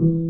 you